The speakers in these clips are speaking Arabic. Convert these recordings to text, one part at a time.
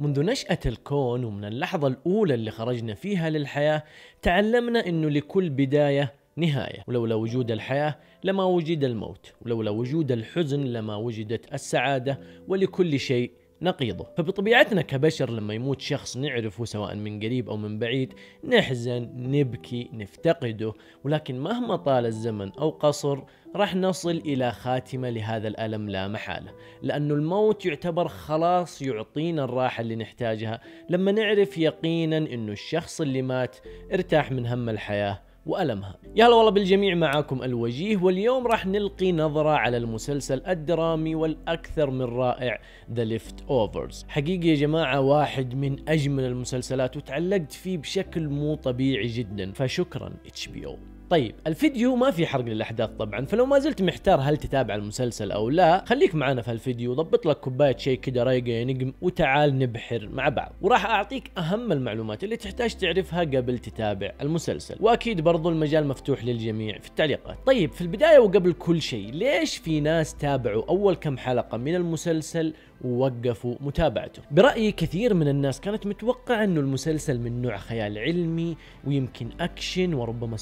منذ نشأة الكون ومن اللحظة الأولى اللي خرجنا فيها للحياة تعلمنا أنه لكل بداية نهاية. ولولا وجود الحياة لما وجد الموت ولولا وجود الحزن لما وجدت السعادة ولكل شيء نقيضه. فبطبيعتنا كبشر لما يموت شخص نعرفه سواء من قريب أو من بعيد نحزن نبكي نفتقده. ولكن مهما طال الزمن أو قصر راح نصل إلى خاتمة لهذا الألم لا محالة. لأنه الموت يعتبر خلاص يعطينا الراحة اللي نحتاجها. لما نعرف يقينا أنه الشخص اللي مات ارتاح من هم الحياة وألمها. يا هلا والله بالجميع معاكم الوجيه واليوم راح نلقي نظرة على المسلسل الدرامي والأكثر من رائع The Leftovers حقيقي يا جماعة واحد من أجمل المسلسلات وتعلقت فيه بشكل مو طبيعي جدا. فشكرا أو طيب الفيديو ما في حرق للأحداث طبعا فلو ما زلت محتار هل تتابع المسلسل أو لا خليك معنا في الفيديو ضبط لك كوباية شاي كده رايقة يا نجم وتعال نبحر مع بعض. وراح أعطيك أهم المعلومات اللي تحتاج تعرفها قبل تتابع المسلسل. وأكيد برضو المجال مفتوح للجميع في التعليقات. طيب في البداية وقبل كل شيء ليش في ناس تابعوا أول كم حلقة من المسلسل ووقفوا متابعته؟ برأيي كثير من الناس كانت متوقعة إنه المسلسل من نوع خيال علمي ويمكن أكشن وربما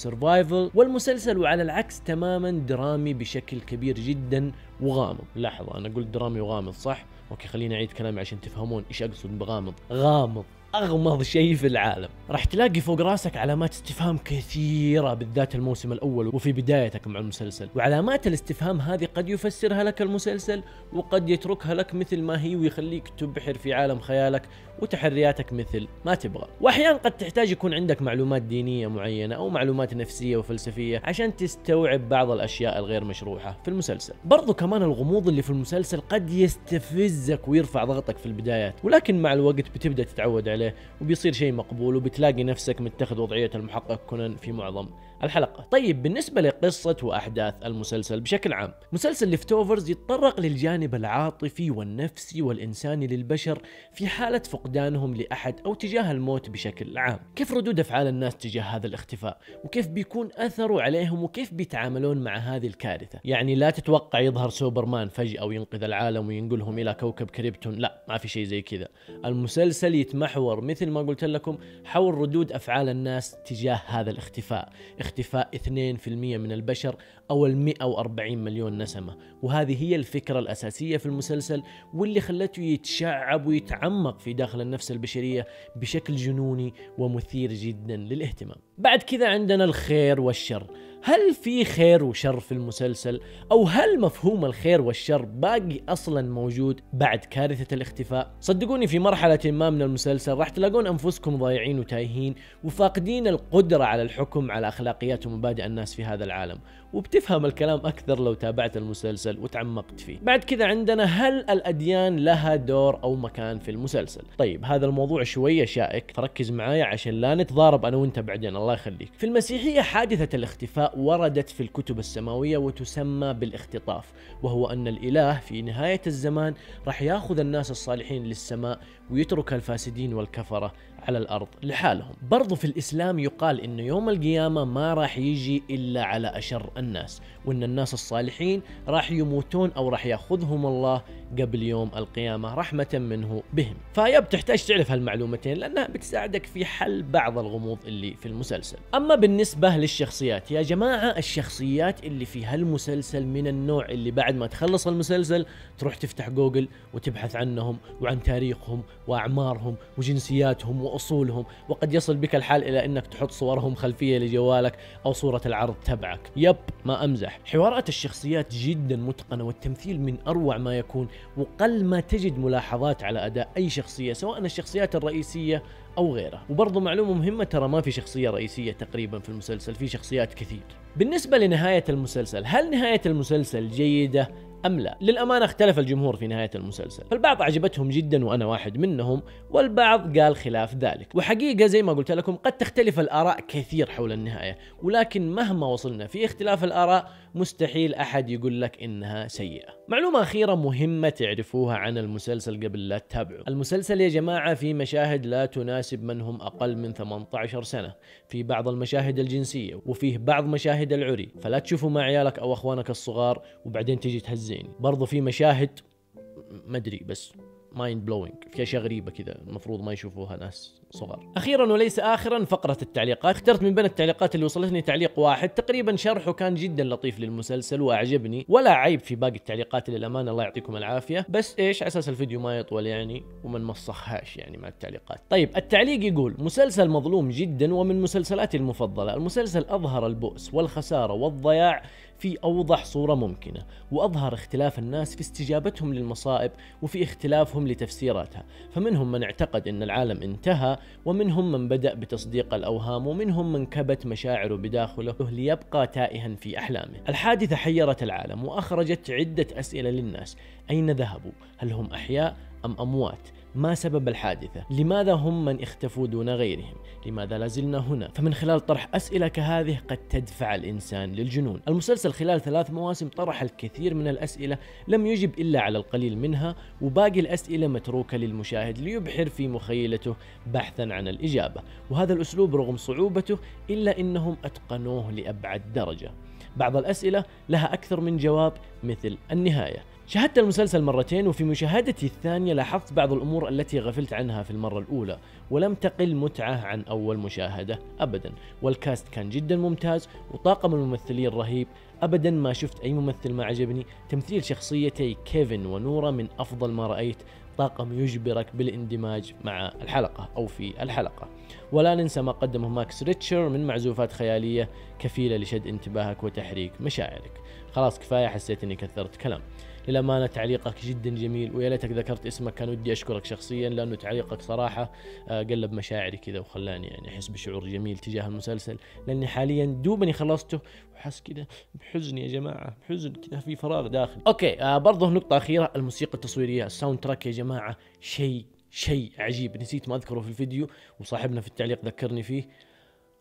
survival والمسلسل وعلى العكس تماما درامي بشكل كبير جدا وغامض. لحظة أنا قلت درامي وغامض صح؟ okay خليني أعيد كلامي عشان تفهمون إيش أقصد بغامض. غامض. أغمض شيء في العالم. راح تلاقي فوق راسك علامات استفهام كثيرة بالذات الموسم الأول وفي بدايتك مع المسلسل. وعلامات الاستفهام هذه قد يفسرها لك المسلسل وقد يتركها لك مثل ما هي ويخليك تبحر في عالم خيالك وتحرياتك مثل ما تبغى. وأحيانا قد تحتاج يكون عندك معلومات دينية معينة أو معلومات نفسية وفلسفية عشان تستوعب بعض الأشياء الغير مشروحة في المسلسل. برضو كمان الغموض اللي في المسلسل قد يستفزك ويرفع ضغطك في البدايات ولكن مع الوقت بتبدأ تتعود عليه. وبيصير شيء مقبول وبتلاقي نفسك متخذ وضعية المحقق كونان في معظم الحلقة. طيب بالنسبة لقصة وأحداث المسلسل بشكل عام مسلسل ليفتوفرز يتطرق للجانب العاطفي والنفسي والإنساني للبشر في حالة فقدانهم لأحد أو تجاه الموت بشكل عام. كيف ردود أفعال الناس تجاه هذا الاختفاء؟ وكيف بيكون أثره عليهم؟ وكيف بيتعاملون مع هذه الكارثة؟ يعني لا تتوقع يظهر سوبرمان فجأة وينقذ العالم وينقلهم إلى كوكب كريبتون؟ لا ما في شيء زي كذا. المسلسل يتمحور مثل ما قلت لكم حول ردود أفعال الناس تجاه هذا الاختفاء. اختفاء 2% من البشر أو ال 140 مليون نسمة. وهذه هي الفكرة الأساسية في المسلسل واللي خلته يتشعب ويتعمق في داخل النفس البشرية بشكل جنوني ومثير جدا للاهتمام. بعد كذا عندنا الخير والشر. هل في خير وشر في المسلسل؟ أو هل مفهوم الخير والشر باقي أصلا موجود بعد كارثة الاختفاء؟ صدقوني في مرحلة ما من المسلسل راح تلاقون أنفسكم ضايعين وتايهين وفاقدين القدرة على الحكم على أخلاقيات ومبادئ الناس في هذا العالم. وبتفهم الكلام أكثر لو تابعت المسلسل وتعمقت فيه. بعد كذا عندنا هل الأديان لها دور أو مكان في المسلسل؟ طيب هذا الموضوع شوية شائك. فركز معايا عشان لا نتضارب أنا وأنت بعدين. الله يخليك. في المسيحية حادثة الاختفاء وردت في الكتب السماوية وتسمى بالاختطاف وهو أن الإله في نهاية الزمان راح ياخذ الناس الصالحين للسماء ويترك الفاسدين والكفرة على الأرض لحالهم. برضو في الإسلام يقال أن يوم القيامة ما راح يجي إلا على أشر الناس وأن الناس الصالحين راح يموتون أو راح يأخذهم الله قبل يوم القيامة رحمة منه بهم. فيا بتحتاج تعرف هالمعلومتين لأنها بتساعدك في حل بعض الغموض اللي في المسلسل. أما بالنسبة للشخصيات يا جماعة الشخصيات اللي في هالمسلسل من النوع اللي بعد ما تخلص المسلسل تروح تفتح جوجل وتبحث عنهم وعن تاريخهم وأعمارهم وجنسياتهم وأصولهم وقد يصل بك الحال إلى أنك تحط صورهم خلفية لجوالك أو صورة العرض تبعك. يب ما أمزح. حوارات الشخصيات جدا متقنة والتمثيل من أروع ما يكون وقل ما تجد ملاحظات على أداء أي شخصية سواء الشخصيات الرئيسية أو غيره وبرضه معلومة مهمة ترى ما في شخصية رئيسية تقريبا في المسلسل في شخصيات كثير. بالنسبة لنهاية المسلسل هل نهاية المسلسل جيدة؟ أم لا؟ للأمانة اختلف الجمهور في نهاية المسلسل. فالبعض أعجبتهم جدا وأنا واحد منهم والبعض قال خلاف ذلك. وحقيقة زي ما قلت لكم قد تختلف الآراء كثير حول النهاية. ولكن مهما وصلنا في اختلاف الآراء مستحيل أحد يقول لك إنها سيئة. معلومة أخيرة مهمة تعرفوها عن المسلسل قبل لا تتابعوا. المسلسل يا جماعة في مشاهد لا تناسب من هم أقل من 18 سنة. في بعض المشاهد الجنسية وفيه بعض مشاهد العري. فلا تشوفوا مع عيالك أو أخوانك الصغار وبعدين تيجي تهزيني برضو في مشاهد ما أدري بس mind blowing في أشياء غريبة كذا المفروض ما يشوفوها ناس صغار. أخيرا وليس اخرا فقرة التعليقات. اخترت من بين التعليقات اللي وصلتني تعليق واحد. تقريبا شرحه كان جدا لطيف للمسلسل وأعجبني. ولا عيب في باقي التعليقات للامانه الله يعطيكم العافية. بس إيش؟ على أساس الفيديو ما يطول يعني وما نمسخهاش يعني مع التعليقات. طيب التعليق يقول مسلسل مظلوم جدا ومن مسلسلاتي المفضلة. المسلسل أظهر البؤس والخسارة والضياع في أوضح صورة ممكنة وأظهر اختلاف الناس في استجابتهم للمصائب وفي اختلافهم لتفسيراتها. فمنهم من اعتقد إن العالم انتهى ومنهم من بدأ بتصديق الأوهام ومنهم من كبت مشاعره بداخله ليبقى تائها في أحلامه. الحادثة حيرت العالم وأخرجت عدة أسئلة للناس. أين ذهبوا؟ هل هم أحياء أم أموات؟ ما سبب الحادثة؟ لماذا هم من اختفوا دون غيرهم؟ لماذا لازلنا هنا؟ فمن خلال طرح أسئلة كهذه قد تدفع الإنسان للجنون المسلسل خلال ثلاث مواسم طرح الكثير من الأسئلة لم يجب إلا على القليل منها وباقي الأسئلة متروكة للمشاهد ليبحر في مخيلته بحثا عن الإجابة وهذا الأسلوب رغم صعوبته إلا أنهم أتقنوه لأبعد درجة بعض الأسئلة لها أكثر من جواب مثل النهاية شاهدت المسلسل مرتين وفي مشاهدتي الثانية لاحظت بعض الأمور التي غفلت عنها في المرة الأولى ولم تقل متعة عن أول مشاهدة أبدا. والكاست كان جدا ممتاز وطاقم الممثلين رهيب. أبدا ما شفت أي ممثل ما عجبني. تمثيل شخصيتي كيفن ونورا من أفضل ما رأيت. طاقم يجبرك بالاندماج مع الحلقة أو في الحلقة. ولا ننسى ما قدمه ماكس ريتشر من معزوفات خيالية كفيلة لشد انتباهك وتحريك مشاعرك. خلاص كفاية حسيت أني كثرت كلام. للأمانة تعليقك جدا جميل ويا ليتك ذكرت اسمك كان ودي أشكرك شخصيا لأنه تعليقك صراحة آه، قلب مشاعري كذا وخلاني يعني أحس بشعور جميل تجاه المسلسل لأني حاليا دوبني خلصته وحس كذا بحزن يا جماعة بحزن كذا في فراغ داخل okay آه برضه نقطة أخيرة الموسيقى التصويرية ال soundtrack يا جماعة شيء شيء عجيب نسيت ما أذكره في الفيديو وصاحبنا في التعليق ذكرني فيه.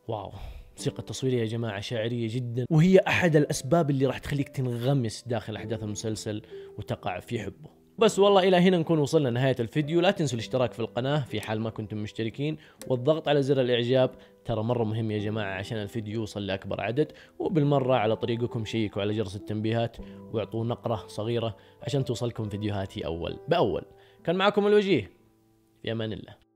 wow. موسيقى تصويرية يا جماعة شاعرية جدا وهي أحد الأسباب اللي راح تخليك تنغمس داخل أحداث المسلسل وتقع في حبه. بس والله إلى هنا نكون وصلنا نهاية الفيديو. لا تنسوا الاشتراك في القناة في حال ما كنتم مشتركين والضغط على زر الإعجاب ترى مرة مهم يا جماعة عشان الفيديو يوصل لأكبر عدد وبالمرة على طريقكم شيكوا على جرس التنبيهات واعطوا نقرة صغيرة عشان توصلكم فيديوهاتي أول بأول. كان معكم الوجيه في أمان الله.